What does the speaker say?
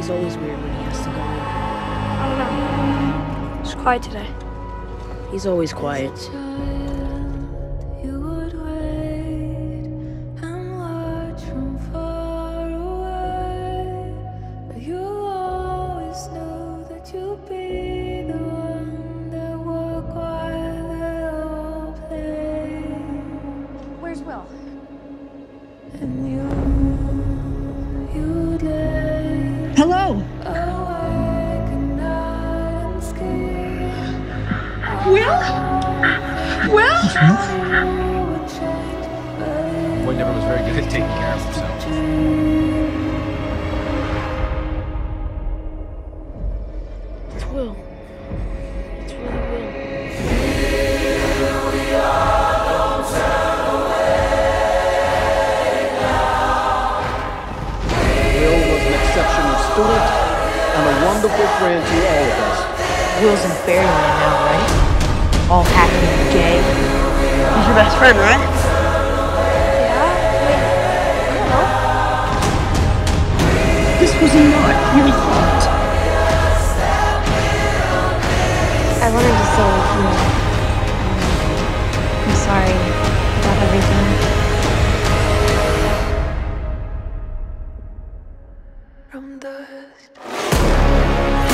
He's always weird when he has to go. I don't know. It's quiet today. He's always quiet. You would Hello. awake at night and scheme. Will? Will? Would Boy never was very good at taking care of himself. It's Will. Student and a wonderful friend to all of us. Will's in fairyland now, right? All happy and gay. He's your best friend, right? Yeah, This was not your fault. I wanted to say, you know, I'm sorry about everything. from dust.